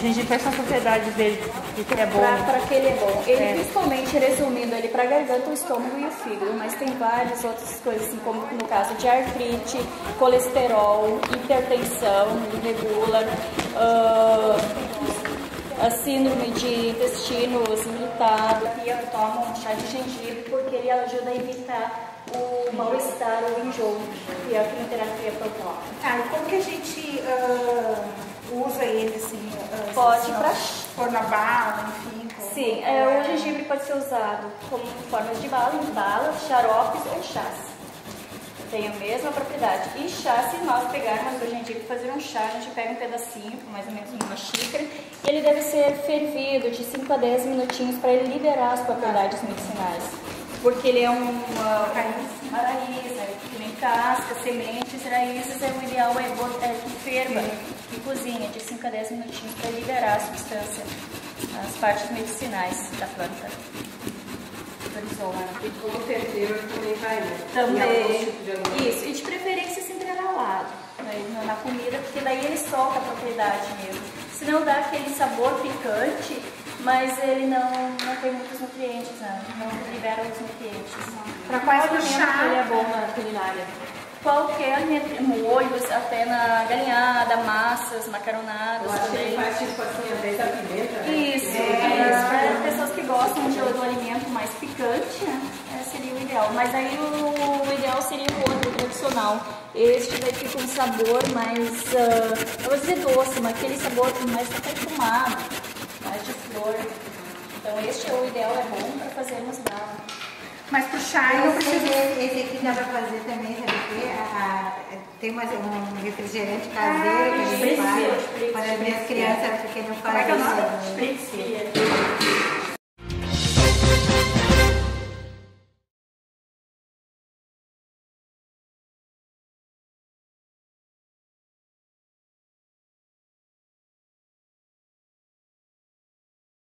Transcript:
Gengibre, quais são as propriedades dele? De que ele é bom? Para que ele é bom. Ele, É. principalmente, resumindo, ele para garganta, o estômago e o fígado, mas tem várias outras coisas, assim, como no caso de artrite, colesterol, hipertensão, regula, ah, a síndrome de intestinos irritado. E eu tomo um chá de gengibre porque ele ajuda a evitar o mal-estar ou o enjoo, que é a quimioterapia propõe. Tá, e como que a gente ah, usa ele assim? ah, Pode se pra- pôr na bala, enfim. Sim, é, o gengibre pode ser usado como formas de bala, em balas, xaropes ou chás. Tem a mesma propriedade. E chá, se nós pegarmos o gengibre e fazer um chá, a gente pega um pedacinho, mais ou menos uma xícara, e ele deve ser fervido de 5 a 10 minutinhos para ele liberar as propriedades medicinais. Porque ele é um, uma raiz, uma raiz, né? que nem casca, sementes, raízes, é o ideal é, é que ferva e cozinha de 5 a 10 minutinhos para liberar a substância, as partes medicinais da planta. Rizoma. E como tempero também vai, né? Também. alimento. Isso, e de preferência sempre ralado né, na comida, porque daí ele solta a propriedade mesmo. Senão dá aquele sabor picante, mas ele não, não tem muitos nutrientes, né? não libera os nutrientes. Pra quais Qual alimento puxar? que ele é bom na culinária? Qualquer molhos, até na galinhada, massas, Eu macaronadas acho que ele também. faz tipo assim, às vezes a pimenta, né? Isso, isso. É, pessoas que gostam de, do alimento mais picante, né? É, seria o ideal. Mas aí o, o ideal seria o outro, tradicional. Este daí fica um sabor mais, ah, eu vou dizer doce, mas aquele sabor mais perfumado, mais de flor. Então este é o ideal, é bom para fazermos bala. Chá eu Esse, preciso. esse aqui dá pra fazer também, sabe o quê? A- a- tem mais um refrigerante caseiro que a gente faz para as minhas crianças, porque não Como é que é o nome? isso. Spritz.